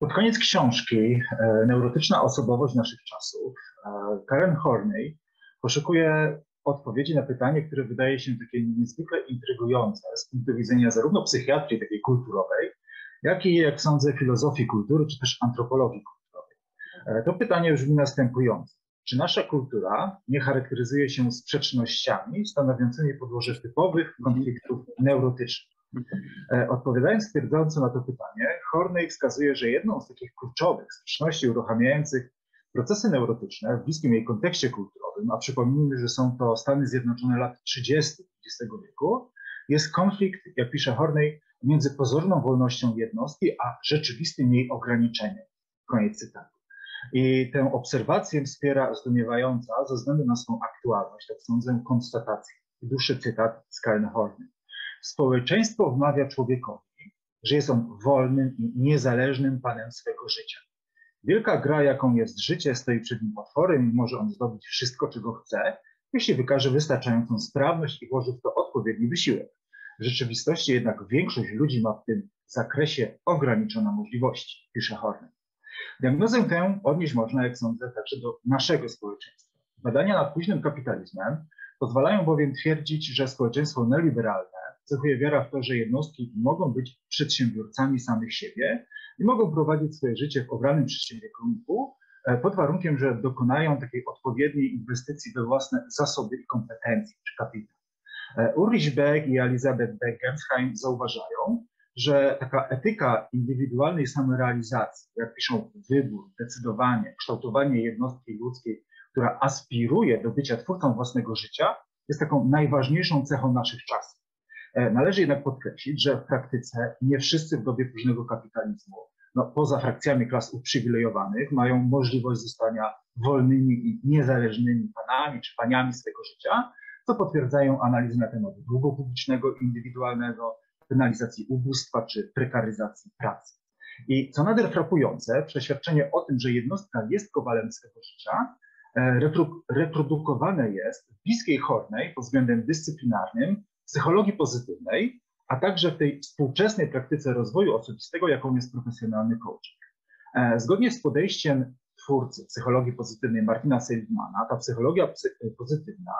Pod koniec książki e, Neurotyczna osobowość naszych czasów e, Karen Horney poszukuje odpowiedzi na pytanie, które wydaje się takie niezwykle intrygujące z punktu widzenia zarówno psychiatrii takiej kulturowej, jak i, jak sądzę, filozofii kultury, czy też antropologii kulturowej. E, to pytanie brzmi następująco. Czy nasza kultura nie charakteryzuje się sprzecznościami stanowiącymi podłoże typowych konfliktów neurotycznych? E, odpowiadając twierdząco na to pytanie, Horney wskazuje, że jedną z takich kluczowych sprzeczności uruchamiających procesy neurotyczne w bliskim jej kontekście kulturowym, a przypomnijmy, że są to Stany Zjednoczone lat 30. XX wieku, jest konflikt, jak pisze Horney, między pozorną wolnością jednostki, a rzeczywistym jej ograniczeniem. Koniec cytatu. I tę obserwację wspiera zdumiewająca ze względu na swą aktualność, tak sądzę, konstatacja. Dłuższy cytat z Karen Horney. Społeczeństwo wmawia człowiekowi, że jest on wolnym i niezależnym panem swego życia. Wielka gra, jaką jest życie, stoi przed nim otworem i może on zdobyć wszystko, czego chce, jeśli wykaże wystarczającą sprawność i włoży w to odpowiedni wysiłek. W rzeczywistości jednak większość ludzi ma w tym zakresie ograniczone możliwości, pisze Horner. Diagnozę tę odnieść można, jak sądzę, także do naszego społeczeństwa. Badania nad późnym kapitalizmem pozwalają bowiem twierdzić, że społeczeństwo neoliberalne cechuje wiara w to, że jednostki mogą być przedsiębiorcami samych siebie i mogą prowadzić swoje życie w obranym przez kierunku, e, pod warunkiem, że dokonają takiej odpowiedniej inwestycji we własne zasoby i kompetencje czy kapitał. E, Ulrich Beck i Elizabeth Beck-Gernsheim zauważają, że taka etyka indywidualnej samorealizacji, jak piszą wybór, decydowanie, kształtowanie jednostki ludzkiej, która aspiruje do bycia twórcą własnego życia, jest taką najważniejszą cechą naszych czasów. E, należy jednak podkreślić, że w praktyce nie wszyscy w dobie późnego kapitalizmu, no, poza frakcjami klas uprzywilejowanych, mają możliwość zostania wolnymi i niezależnymi panami czy paniami swego życia, co potwierdzają analizy na temat długu publicznego, indywidualnego, penalizacji ubóstwa czy prekaryzacji pracy. I co nader frapujące, przeświadczenie o tym, że jednostka jest kowalem swego życia, e, reprodukowane jest w bliskiej Hornej pod względem dyscyplinarnym psychologii pozytywnej, a także w tej współczesnej praktyce rozwoju osobistego, jaką jest profesjonalny coaching. E, zgodnie z podejściem twórcy psychologii pozytywnej Martina Seligmana, ta psychologia pozytywna,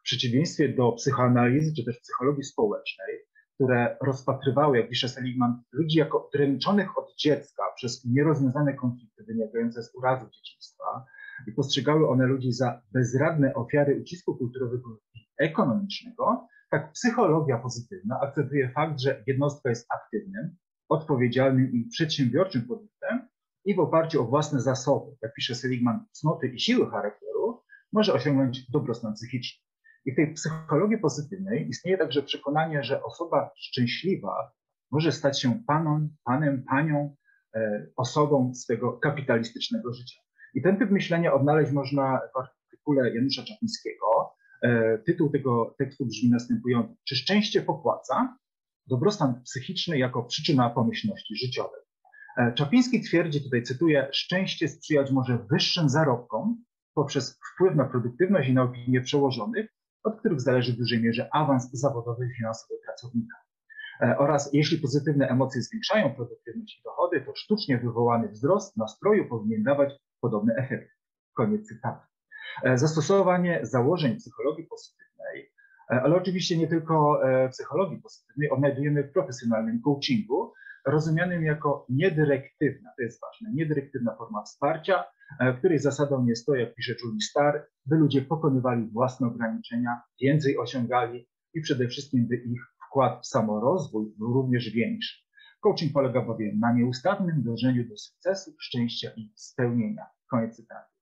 w przeciwieństwie do psychoanalizy czy też psychologii społecznej, które rozpatrywały, jak pisze Seligman, ludzi jako dręczonych od dziecka przez nierozwiązane konflikty wynikające z urazów dzieciństwa i postrzegały one ludzi za bezradne ofiary ucisku kulturowego i ekonomicznego, tak psychologia pozytywna akceptuje fakt, że jednostka jest aktywnym, odpowiedzialnym i przedsiębiorczym produktem i w oparciu o własne zasoby, jak pisze Seligman, cnoty i siły charakteru, może osiągnąć dobrostan psychiczny. I w tej psychologii pozytywnej istnieje także przekonanie, że osoba szczęśliwa może stać się paną, panem, panią, e, osobą swego kapitalistycznego życia. I ten typ myślenia odnaleźć można w artykule Janusza Czapińskiego, E, tytuł tego tekstu brzmi następująco. Czy szczęście popłaca? Dobrostan psychiczny jako przyczyna pomyślności życiowej. E, Czapiński twierdzi, tutaj cytuję, szczęście sprzyjać może wyższym zarobkom poprzez wpływ na produktywność i na opinię przełożonych, od których zależy w dużej mierze awans zawodowy i finansowy pracownika. E, oraz jeśli pozytywne emocje zwiększają produktywność i dochody, to sztucznie wywołany wzrost nastroju powinien dawać podobny efekt. Koniec cytatu. E, zastosowanie założeń psychologii pozytywnej, e, ale oczywiście nie tylko e, psychologii pozytywnej, odnajdujemy w profesjonalnym coachingu, rozumianym jako niedyrektywna, to jest ważne, niedyrektywna forma wsparcia, której zasadą jest to, jak pisze Julie Starr, by ludzie pokonywali własne ograniczenia, więcej osiągali i przede wszystkim, by ich wkład w samorozwój był również większy. Coaching polega bowiem na nieustannym dążeniu do sukcesu, szczęścia i spełnienia. Koniec cytatu.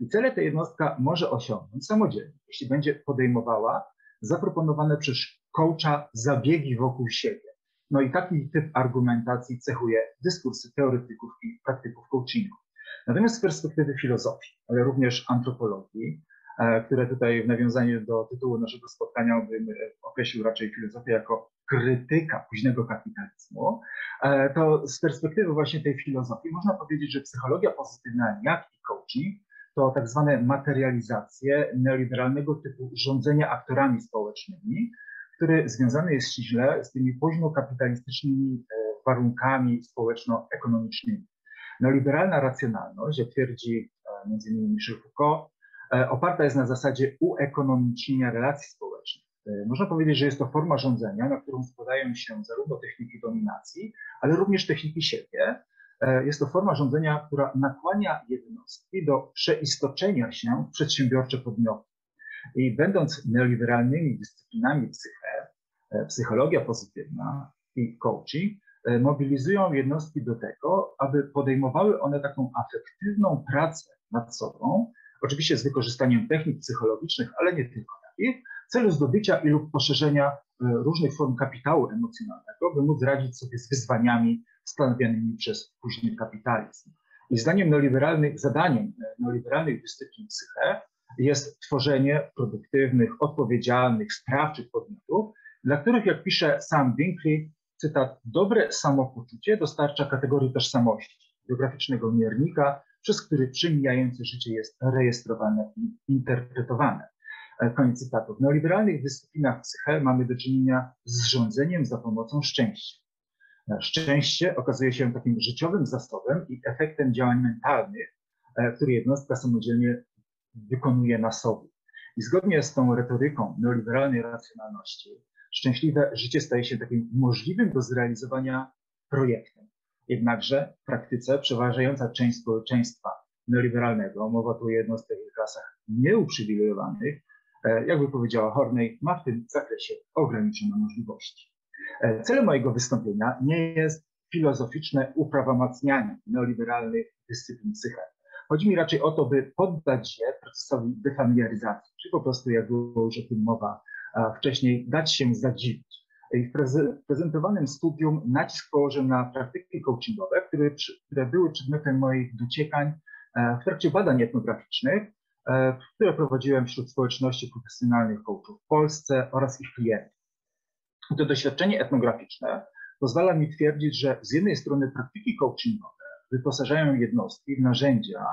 I cele ta jednostka może osiągnąć samodzielnie, jeśli będzie podejmowała zaproponowane przez coacha zabiegi wokół siebie. No i taki typ argumentacji cechuje dyskursy teoretyków i praktyków coachingu. Natomiast z perspektywy filozofii, ale również antropologii, e, które tutaj w nawiązaniu do tytułu naszego spotkania bym określił raczej filozofię jako krytyka późnego kapitalizmu, e, to z perspektywy właśnie tej filozofii można powiedzieć, że psychologia pozytywna, jak i coaching to tak zwane materializacje neoliberalnego typu rządzenia aktorami społecznymi, który związany jest ściśle z tymi późno kapitalistycznymi e, warunkami społeczno-ekonomicznymi. Neoliberalna racjonalność, jak twierdzi m.in. Michel Foucault, oparta jest na zasadzie uekonomicznienia relacji społecznych. Można powiedzieć, że jest to forma rządzenia, na którą składają się zarówno techniki dominacji, ale również techniki siebie. Jest to forma rządzenia, która nakłania jednostki do przeistoczenia się w przedsiębiorcze podmioty. I będąc neoliberalnymi dyscyplinami psyche, e, psychologia pozytywna i coaching e, mobilizują jednostki do tego, aby podejmowały one taką afektywną pracę nad sobą, oczywiście z wykorzystaniem technik psychologicznych, ale nie tylko takich, w celu zdobycia i lub poszerzenia e, różnych form kapitału emocjonalnego, by móc radzić sobie z wyzwaniami stanowionymi przez później kapitalizm. I zdaniem neoliberalnych, zadaniem neoliberalnych dyscyplin psyche jest tworzenie produktywnych, odpowiedzialnych, sprawczych podmiotów, dla których, jak pisze sam Winkley, cytat, dobre samopoczucie dostarcza kategorii tożsamości, biograficznego miernika, przez który przemijające życie jest rejestrowane i interpretowane. E, koniec cytatu. W neoliberalnych dyscyplinach psyche mamy do czynienia z rządzeniem za pomocą szczęścia. Szczęście okazuje się takim życiowym zasobem i efektem działań mentalnych, e, które jednostka samodzielnie wykonuje na sobie. I zgodnie z tą retoryką neoliberalnej racjonalności, szczęśliwe życie staje się takim możliwym do zrealizowania projektem. Jednakże w praktyce przeważająca część społeczeństwa neoliberalnego, mowa tu o jednostek i klasach nieuprzywilejowanych, e, jakby powiedziała Horney, ma w tym zakresie ograniczone możliwości. E, celem mojego wystąpienia nie jest filozoficzne uprawomacnianie neoliberalnych dyscyplin psyche, Chodzi mi raczej o to, by poddać je procesowi defamiliaryzacji, czy po prostu, jak było już o tym mowa wcześniej, dać się zadziwić. W prezentowanym studium nacisk położyłem na praktyki coachingowe, które, które były przedmiotem moich dociekań e, w trakcie badań etnograficznych, e, które prowadziłem wśród społeczności profesjonalnych coachów w Polsce oraz ich klientów. To doświadczenie etnograficzne pozwala mi twierdzić, że z jednej strony praktyki coachingowe wyposażają jednostki w narzędzia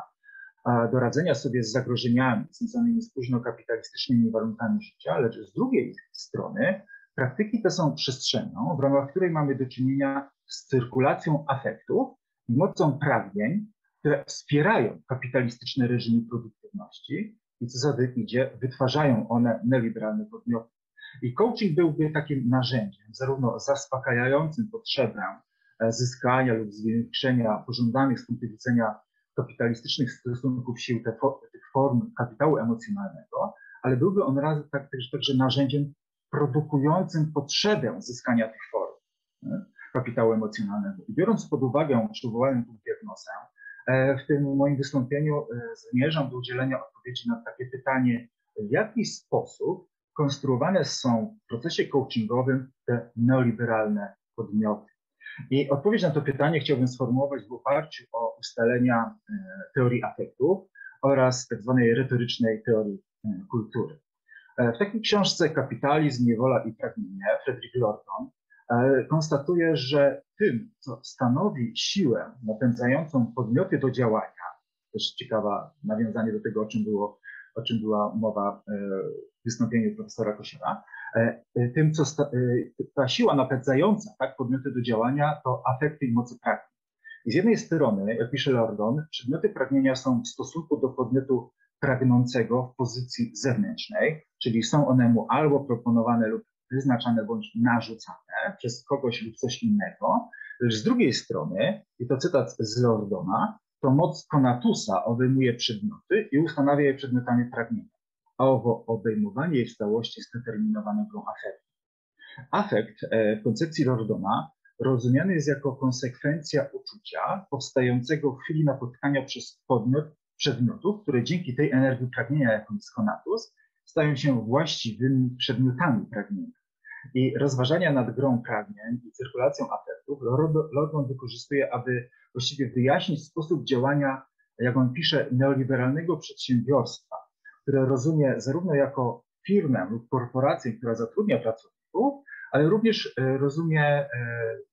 do radzenia sobie z zagrożeniami związanymi z późno-kapitalistycznymi warunkami życia, lecz z drugiej strony praktyki te są przestrzenią, w ramach której mamy do czynienia z cyrkulacją afektów i mocą pragnień, które wspierają kapitalistyczne reżimy produktywności i co za tym idzie, wytwarzają one neliberalne podmioty. I coaching byłby takim narzędziem, zarówno zaspokajającym potrzebę E, zyskania lub zwiększenia pożądanych z punktu widzenia kapitalistycznych stosunków sił tych form kapitału emocjonalnego, ale byłby on raz, tak, także narzędziem produkującym potrzebę zyskania tych form nie? kapitału emocjonalnego. I biorąc pod uwagę przywołaną tu diagnozę, e, w tym moim wystąpieniu e, zmierzam do udzielenia odpowiedzi na takie pytanie, w jaki sposób konstruowane są w procesie coachingowym te neoliberalne podmioty. I odpowiedź na to pytanie chciałbym sformułować w oparciu o ustalenia e, teorii afektów oraz tak zwanej retorycznej teorii e, kultury. E, w takiej książce Kapitalizm, Niewola i Pragnienie Frederick Lorton konstatuje, że tym, co stanowi siłę napędzającą podmioty do działania, też ciekawe nawiązanie do tego, o czym, było, o czym była mowa w wystąpieniu profesora Kosiera, E, e, tym, co e, ta siła napędzająca tak, podmioty do działania, to afekty i mocy pragnień. I z jednej strony, jak pisze Lordon, przedmioty pragnienia są w stosunku do podmiotu pragnącego w pozycji zewnętrznej, czyli są one mu albo proponowane lub wyznaczane bądź narzucane przez kogoś lub coś innego, lecz z drugiej strony, i to cytat z Lordona, to moc konatusa obejmuje przedmioty i ustanawia je przedmiotami pragnienia a owo obejmowanie jej w całości zdeterminowanego afektu. Afekt e, w koncepcji Lordona rozumiany jest jako konsekwencja uczucia powstającego w chwili napotkania przez podmiot przedmiotów, które dzięki tej energii pragnienia, jaką jest konatus, stają się właściwymi przedmiotami pragnienia. I rozważania nad grą pragnień i cyrkulacją afektów Lordon wykorzystuje, aby właściwie wyjaśnić sposób działania, jak on pisze, neoliberalnego przedsiębiorstwa, które rozumie zarówno jako firmę lub korporację, która zatrudnia pracowników, ale również e, rozumie e,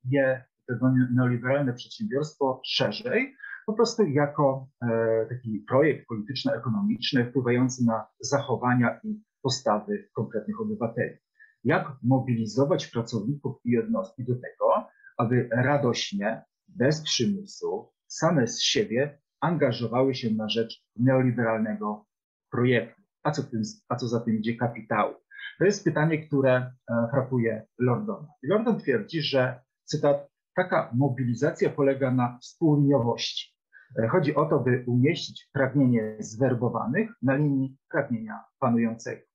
je, tego neoliberalne przedsiębiorstwo szerzej, po prostu jako e, taki projekt polityczno-ekonomiczny wpływający na zachowania i postawy konkretnych obywateli. Jak mobilizować pracowników i jednostki do tego, aby radośnie, bez przymusu, same z siebie angażowały się na rzecz neoliberalnego projektu. A co, tym, a co za tym idzie kapitału? To jest pytanie, które e, frapuje Lordona. I Lordon twierdzi, że, cytat, taka mobilizacja polega na współliniowości. E, chodzi o to, by umieścić pragnienie zwerbowanych na linii pragnienia panującego.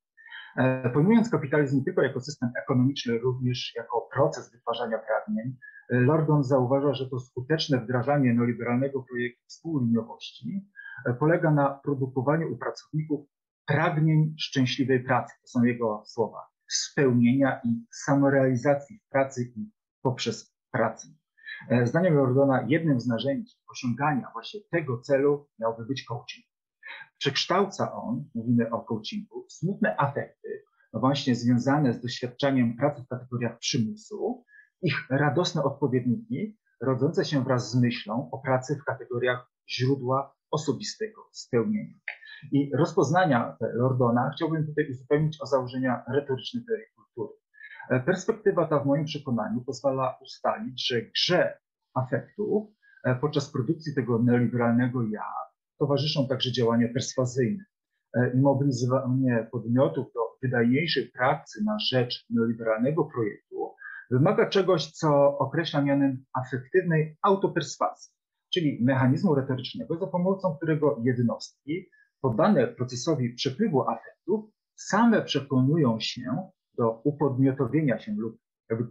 E, pojmując kapitalizm nie tylko jako system ekonomiczny, również jako proces wytwarzania pragnień, Lordon zauważa, że to skuteczne wdrażanie neoliberalnego projektu współliniowości polega na produkowaniu u pracowników pragnień szczęśliwej pracy. To są jego słowa. Spełnienia i samorealizacji w pracy i poprzez pracę. E, zdaniem Lordona jednym z narzędzi osiągania właśnie tego celu miałby być coaching. Przekształca on, mówimy o coachingu, smutne afekty, właśnie związane z doświadczaniem pracy w kategoriach przymusu, ich radosne odpowiedniki, rodzące się wraz z myślą o pracy w kategoriach źródła osobistego spełnienia. I rozpoznania Lordona chciałbym tutaj uzupełnić o założenia retoryczne tej kultury. E, perspektywa ta w moim przekonaniu pozwala ustalić, że grze afektów e, podczas produkcji tego neoliberalnego ja towarzyszą także działania perswazyjne e, i mobilizowanie podmiotów do wydajniejszej pracy na rzecz neoliberalnego projektu wymaga czegoś, co określa mianem afektywnej autoperswazji, czyli mechanizmu retorycznego, za pomocą którego jednostki poddane procesowi przepływu afektów same przekonują się do upodmiotowienia się lub, jakby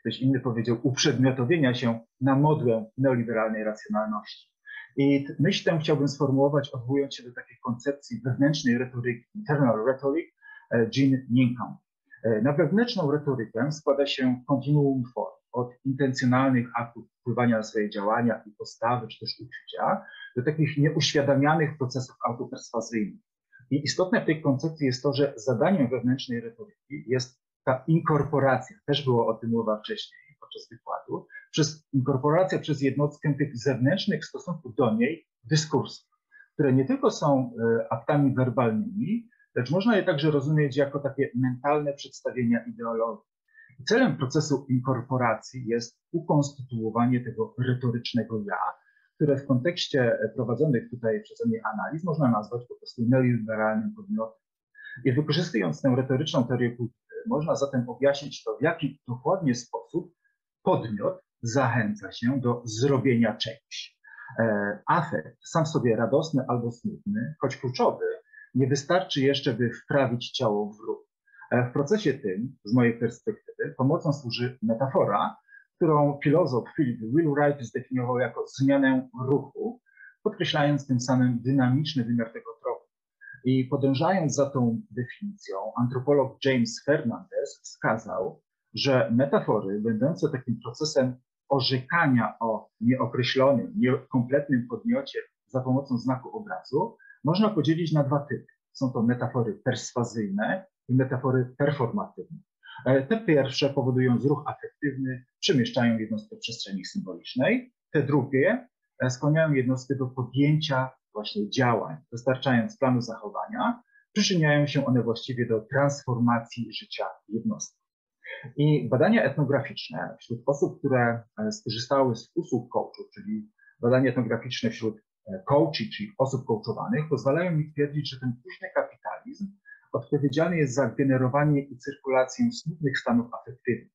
ktoś inny powiedział, uprzedmiotowienia się na modłę neoliberalnej racjonalności. I myśl tę chciałbym sformułować, odwołując się do takiej koncepcji wewnętrznej retoryki, internal rhetoric, e, Jean Ninkamp. E, na wewnętrzną retorykę składa się kontinuum form, od intencjonalnych aktów wpływania na swoje działania i postawy, czy też uczucia, do takich nieuświadamianych procesów autoperswazyjnych. I istotne w tej koncepcji jest to, że zadaniem wewnętrznej retoryki jest ta inkorporacja, też było o tym mowa wcześniej podczas wykładu, przez inkorporacja przez jednostkę tych zewnętrznych w stosunku do niej dyskursów, które nie tylko są e, aktami werbalnymi, lecz można je także rozumieć jako takie mentalne przedstawienia ideologii. Celem procesu inkorporacji jest ukonstytuowanie tego retorycznego ja, które w kontekście prowadzonych tutaj przeze mnie analiz można nazwać po prostu neoliberalnym podmiotem. I wykorzystując tę retoryczną teorię kultury, można zatem objaśnić to, w jaki dokładnie sposób podmiot zachęca się do zrobienia czegoś. E, afekt, sam sobie radosny albo smutny, choć kluczowy, nie wystarczy jeszcze, by wprawić ciało w ruch. E, w procesie tym, z mojej perspektywy, pomocą służy metafora, którą filozof Philip Wheelwright zdefiniował jako zmianę ruchu, podkreślając tym samym dynamiczny wymiar tego tropu. I podążając za tą definicją, antropolog James Fernandez wskazał, że metafory będące takim procesem orzekania o nieokreślonym, niekompletnym podmiocie za pomocą znaku obrazu można podzielić na dwa typy. Są to metafory perswazyjne i metafory performatywne. E, te pierwsze powodują zruch afektywny, przemieszczają jednostkę w przestrzeni symbolicznej. Te drugie e, skłaniają jednostkę do podjęcia właśnie działań, dostarczając planu zachowania. Przyczyniają się one właściwie do transformacji życia jednostki. I badania etnograficzne wśród osób, które e, skorzystały z usług coachów, czyli badania etnograficzne wśród coachi, czyli osób coachowanych, pozwalają mi twierdzić, że ten późny kapitalizm odpowiedzialny jest za generowanie i cyrkulację smutnych stanów afektywnych,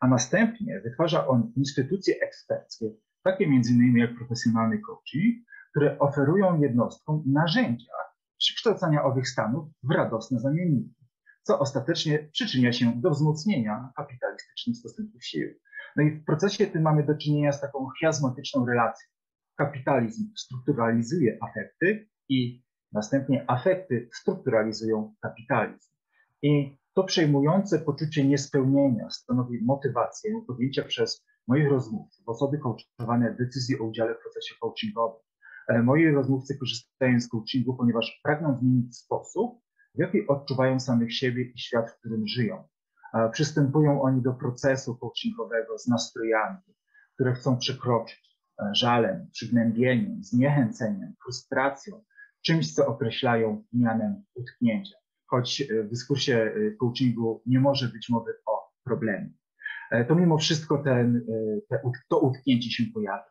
a następnie wytwarza on instytucje eksperckie, takie innymi jak profesjonalny coaching, które oferują jednostkom narzędzia przekształcania owych stanów w radosne zamienniki, co ostatecznie przyczynia się do wzmocnienia kapitalistycznych stosunków sił. No i w procesie tym mamy do czynienia z taką chiasmatyczną relacją. Kapitalizm strukturalizuje afekty i Następnie afekty strukturalizują kapitalizm. I to przejmujące poczucie niespełnienia stanowi motywację podjęcia przez moich rozmówców, osoby coachowane decyzji o udziale w procesie coachingowym. E, moi rozmówcy korzystają z coachingu, ponieważ pragną zmienić sposób, w jaki odczuwają samych siebie i świat, w którym żyją. E, przystępują oni do procesu coachingowego z nastrojami, które chcą przekroczyć żalem, przygnębieniem, zniechęceniem, frustracją, czymś, co określają mianem utknięcia, choć e, w dyskursie e, coachingu nie może być mowy o problemie. E, to mimo wszystko ten, te, to utknięcie się pojawia.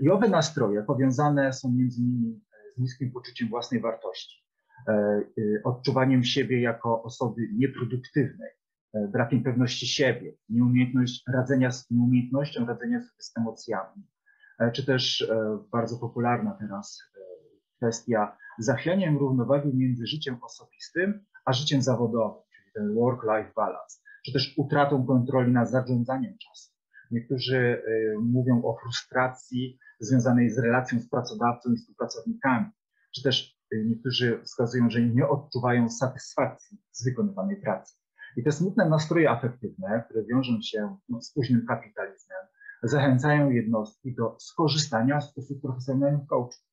I owe nastroje powiązane są między innymi z niskim poczuciem własnej wartości, odczuwaniem siebie jako osoby nieproduktywnej, brakiem pewności siebie, nieumiejętność radzenia nieumiejętnością radzenia sobie z emocjami, czy też bardzo popularna teraz kwestia zachwianiem równowagi między życiem osobistym a życiem zawodowym, czyli ten work-life balance, czy też utratą kontroli nad zarządzaniem czasem. Niektórzy mówią o frustracji związanej z relacją z pracodawcą i współpracownikami, czy też niektórzy wskazują, że nie odczuwają satysfakcji z wykonywanej pracy. I te smutne nastroje afektywne, które wiążą się no, z późnym kapitalizmem, zachęcają jednostki do skorzystania z usług profesjonalnych coachów.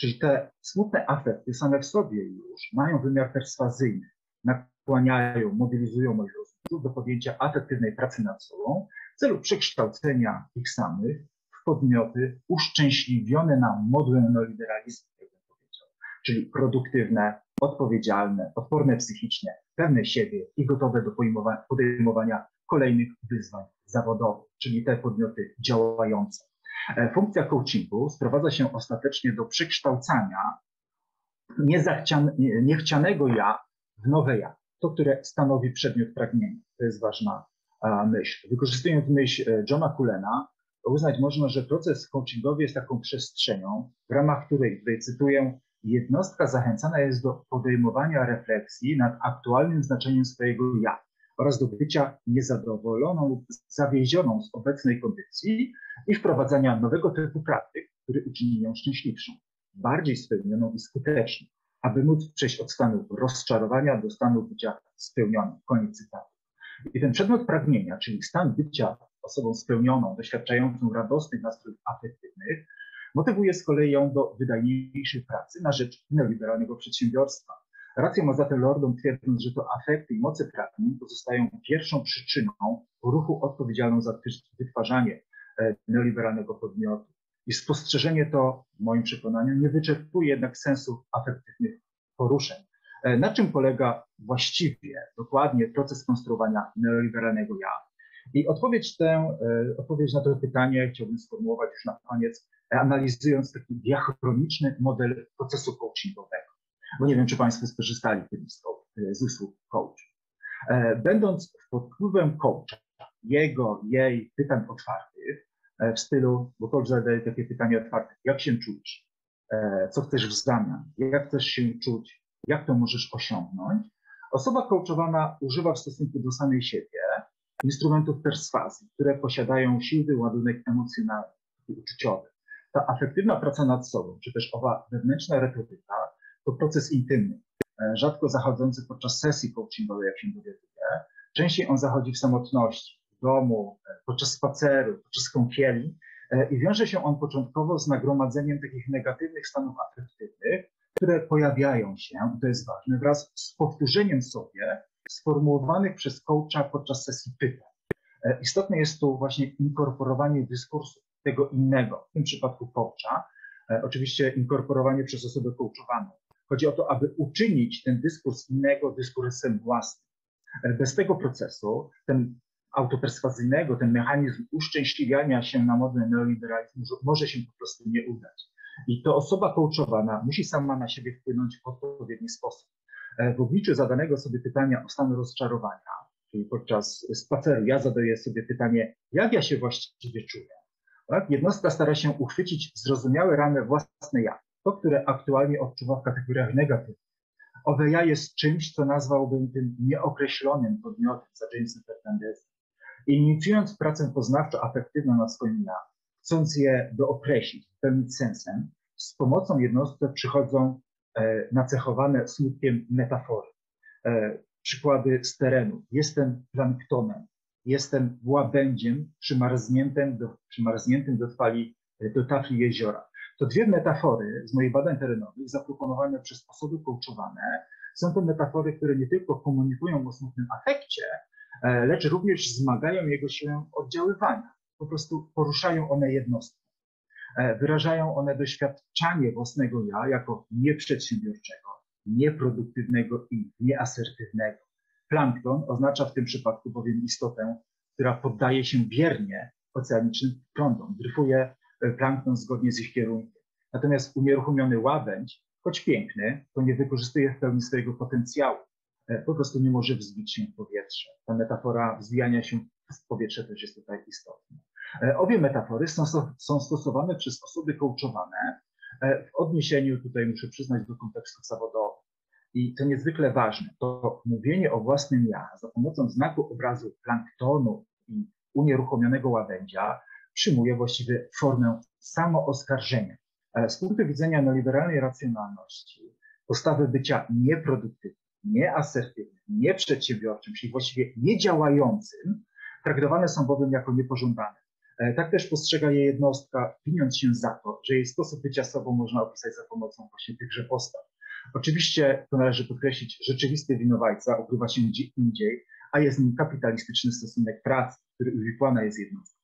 Czyli te smutne afekty same w sobie już mają wymiar perswazyjny, nakłaniają, mobilizują moich rozmówców do podjęcia afektywnej pracy nad sobą w celu przekształcenia ich samych w podmioty uszczęśliwione na modłę neoliberalizmu, jak bym powiedział, czyli produktywne, odpowiedzialne, odporne psychicznie, pewne siebie i gotowe do podejmowania kolejnych wyzwań zawodowych, czyli te podmioty działające. E, funkcja coachingu sprowadza się ostatecznie do przekształcania niechcianego ja w nowe ja, to, które stanowi przedmiot pragnienia. To jest ważna myśl. Wykorzystując myśl e, Johna Culena, uznać można, że proces coachingowy jest taką przestrzenią, w ramach której, tutaj cytuję, jednostka zachęcana jest do podejmowania refleksji nad aktualnym znaczeniem swojego ja oraz do bycia niezadowoloną lub zawiezioną z obecnej kondycji i wprowadzania nowego typu praktyk, który uczyni ją szczęśliwszą, bardziej spełnioną i skuteczną, aby móc przejść od stanu rozczarowania do stanu bycia spełnionym. Koniec cytatu. I ten przedmiot pragnienia, czyli stan bycia osobą spełnioną, doświadczającą radosnych nastrojów afektywnych, motywuje z kolei ją do wydajniejszej pracy na rzecz neoliberalnego przedsiębiorstwa. Rację ma zatem Lordon twierdząc, że to afekty i moce pragnień pozostają pierwszą przyczyną ruchu odpowiedzialną za wytwarzanie e, neoliberalnego podmiotu. I spostrzeżenie to, w moim przekonaniu, nie wyczerpuje jednak sensu afektywnych poruszeń. E, na czym polega właściwie, dokładnie proces konstruowania neoliberalnego ja? I odpowiedź, tę, e, odpowiedź na to pytanie chciałbym sformułować już na koniec, analizując taki diachroniczny model procesu coachingowego. Bo nie wiem, czy Państwo skorzystali kiedyś z usług coach. E, będąc pod wpływem coacha, jego, jej pytań otwartych, w stylu, bo coach zadaje takie pytanie otwarte, jak się czujesz? Co chcesz w zamian? Jak chcesz się czuć? jak to możesz osiągnąć. Osoba coachowana używa w stosunku do samej siebie instrumentów perswazji, które posiadają silny ładunek emocjonalny i uczuciowy. Ta afektywna praca nad sobą, czy też owa wewnętrzna retoryka, to proces intymny, e, rzadko zachodzący podczas sesji coachingowej, jak się dowiaduje. Częściej on zachodzi w samotności, w domu, e, podczas spaceru, podczas kąpieli e, i wiąże się on początkowo z nagromadzeniem takich negatywnych stanów afektywnych, które pojawiają się, to jest ważne, wraz z powtórzeniem sobie sformułowanych przez coacha podczas sesji pytań. Istotne jest tu właśnie inkorporowanie dyskursu tego innego, w tym przypadku coacha, oczywiście inkorporowanie przez osobę coachowaną. Chodzi o to, aby uczynić ten dyskurs innego dyskursem własnym. E, bez tego procesu, ten autoperswazyjnego, ten mechanizm uszczęśliwiania się na model neoliberalizmu może się po prostu nie udać. I to osoba coachowana musi sama na siebie wpłynąć w odpowiedni sposób. E, w obliczu zadanego sobie pytania o stan rozczarowania, czyli podczas spaceru ja zadaję sobie pytanie, jak ja się właściwie czuję. Tak? Jednostka stara się uchwycić zrozumiałe ramy własne ja, to, które aktualnie odczuwa w kategoriach negatywnych. Owe ja jest czymś, co nazwałbym tym nieokreślonym podmiotem za Jamesem Fernandezem. Inicjując pracę poznawczo-afektywną nad swoim ja, chcąc je dookreślić, wypełnić sensem, z pomocą jednostce przychodzą e, nacechowane smutkiem metafory. E, przykłady z terenu. Jestem planktonem, jestem łabędziem przymarzniętym do, przymarzniętym do, fali, do tafli jeziora. To dwie metafory z moich badań terenowych zaproponowane przez osoby coachowane. Są to metafory, które nie tylko komunikują o smutnym afekcie, e, lecz również zmagają jego siłę oddziaływania po prostu poruszają one jednostkę. E, wyrażają one doświadczanie własnego ja jako nieprzedsiębiorczego, nieproduktywnego i nieasertywnego. Plankton oznacza w tym przypadku bowiem istotę, która poddaje się biernie oceanicznym prądom, dryfuje plankton zgodnie z ich kierunkiem. Natomiast unieruchomiony łabędź, choć piękny, to nie wykorzystuje w pełni swojego potencjału. Po prostu nie może wzbić się w powietrze. Ta metafora wzbijania się w powietrze też jest tutaj istotna. Obie metafory są, są stosowane przez osoby coachowane w odniesieniu, tutaj muszę przyznać, do kontekstów zawodowych. I to niezwykle ważne, to mówienie o własnym ja za pomocą znaku obrazu planktonu i unieruchomionego łabędzia przyjmuje właściwie formę samooskarżenia. E, z punktu widzenia neoliberalnej racjonalności, postawy bycia nieproduktywnym, nieasertywnym, nieprzedsiębiorczym, czyli właściwie niedziałającym, traktowane są bowiem jako niepożądane. E, tak też postrzega je jednostka, winiąc się za to, że jej sposób bycia sobą można opisać za pomocą właśnie tychże postaw. Oczywiście, to należy podkreślić, rzeczywisty winowajca ukrywa się gdzie indziej, a jest nim kapitalistyczny stosunek pracy, który uwikłana jest jednostką.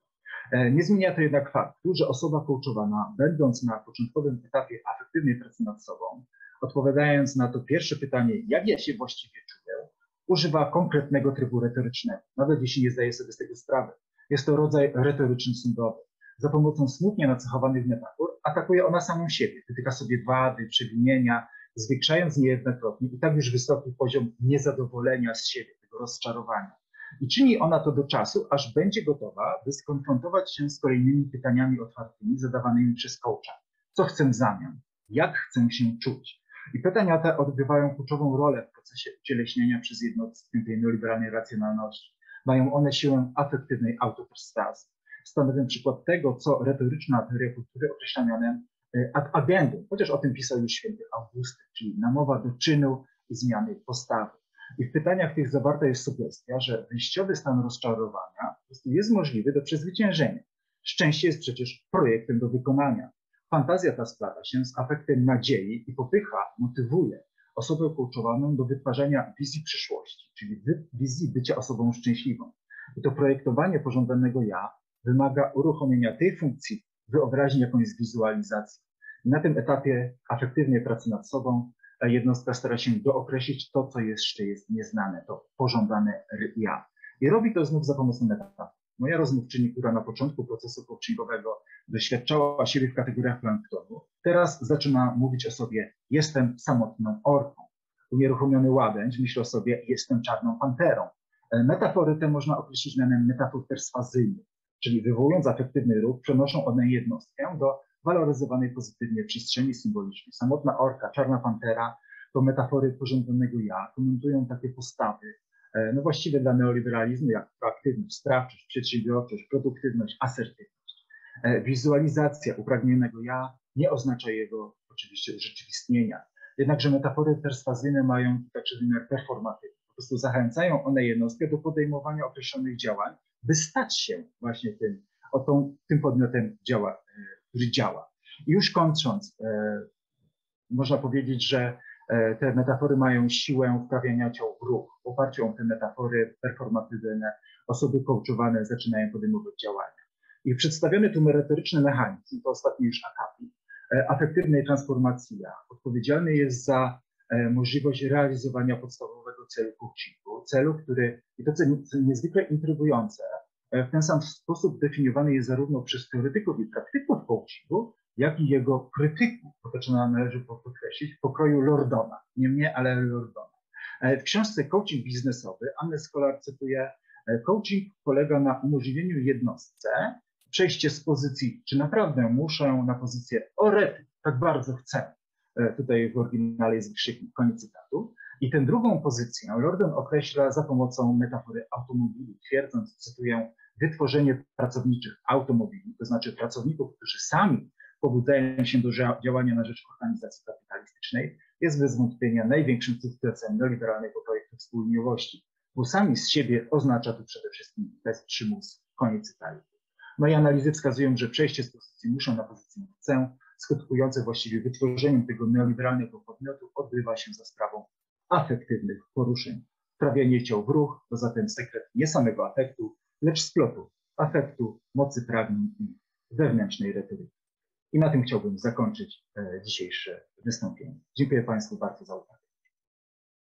E, nie zmienia to jednak faktu, że osoba coachowana, będąc na początkowym etapie afektywnej pracy nad sobą, odpowiadając na to pierwsze pytanie, jak ja się właściwie czuję, używa konkretnego trybu retorycznego, nawet jeśli nie zdaje sobie z tego sprawy. Jest to rodzaj retoryczny sądowy. Za pomocą smutnie nacechowanych metafor atakuje ona samą siebie, wytyka sobie wady, przewinienia, zwiększając niejednokrotnie i tak już wysoki poziom niezadowolenia z siebie, tego rozczarowania. I czyni ona to do czasu, aż będzie gotowa, by skonfrontować się z kolejnymi pytaniami otwartymi zadawanymi przez coacha. Co chcę w zamian? Jak chcę się czuć? I pytania te odgrywają kluczową rolę w procesie ucieleśnienia przez jednostkę tej neoliberalnej racjonalności. Mają one siłę afektywnej autoperstazy. Stanowią przykład tego, co retoryczna teoria kultury określa mianem E, ad agendum, chociaż o tym pisał już święty Augustyn, czyli namowa do czynu i zmiany postawy. I w pytaniach tych zawarta jest sugestia, że wyjściowy stan rozczarowania jest możliwy do przezwyciężenia. Szczęście jest przecież projektem do wykonania. Fantazja ta składa się z afektem nadziei i popycha motywuje osobę coachowaną do wytwarzania wizji przyszłości, czyli wizji bycia osobą szczęśliwą. I to projektowanie pożądanego ja wymaga uruchomienia tej funkcji wyobraźni, jaką jest wizualizacja. Na tym etapie afektywnej pracy nad sobą jednostka stara się dookreślić to, co jeszcze jest nieznane, to pożądane ja. I robi to znów za pomocą metafor. Moja rozmówczyni, która na początku procesu coachingowego doświadczała siebie w kategoriach planktonu, teraz zaczyna mówić o sobie, jestem samotną orką. Unieruchomiony łabędź myśli o sobie, jestem czarną panterą. Metafory te można określić mianem metafor perswazyjnych czyli wywołując afektywny ruch, przenoszą one jednostkę do waloryzowanej pozytywnie przestrzeni symbolicznej. Samotna orka, czarna pantera to metafory porządzonego ja, komentują takie postawy, e, no właściwe dla neoliberalizmu, jak proaktywność, sprawczość, przedsiębiorczość, produktywność, asertywność. E, wizualizacja upragnionego ja nie oznacza jego oczywiście urzeczywistnienia. Jednakże metafory perswazyjne mają także wymiar performatywny. Po prostu zachęcają one jednostkę do podejmowania określonych działań, by stać się właśnie tym, tą, tym podmiotem, działa, e, który działa. I już kończąc, e, można powiedzieć, że e, te metafory mają siłę wprawiania ciał w ruch. W oparciu o te metafory performatywne osoby coachowane zaczynają podejmować działania. I przedstawiony tu merytoryczny mechanizm, to ostatni już akapit, afektywnej transformacji ja, odpowiedzialny jest za możliwość realizowania podstawowego celu coachingu, celu, który, i to co niezwykle intrygujące, E, w ten sam sposób definiowany jest zarówno przez teoretyków i praktyków coachingu, jak i jego krytyków, bo to należy podkreślić, pokroju Lordona. Nie mnie, ale Lordona. E, w książce Coaching Biznesowy Anne Scholar cytuje, e, coaching polega na umożliwieniu jednostce przejście z pozycji, czy naprawdę muszę, na pozycję orety, tak bardzo chcę. Tutaj w oryginale jest wykrzyknik, koniec cytatu. I tę drugą pozycję Lorden określa za pomocą metafory automobili, twierdząc, cytuję, wytworzenie pracowniczych automobili, to znaczy pracowników, którzy sami pobudzają się do działania na rzecz organizacji kapitalistycznej, jest bez wątpienia największym sukcesem neoliberalnego projektu wspólniowości, bo sami z siebie oznacza to przede wszystkim bez przymus. Koniec cytatu. Moje analizy wskazują, że przejście z pozycji muszę na pozycję chcę, skutkujące właściwie wytworzeniem tego neoliberalnego podmiotu, odbywa się za sprawą afektywnych poruszeń. Wprawianie ciał w ruch to zatem sekret nie samego afektu, lecz splotu afektu, mocy pragnień i wewnętrznej retoryki. I na tym chciałbym zakończyć e, dzisiejsze wystąpienie. Dziękuję Państwu bardzo za uwagę.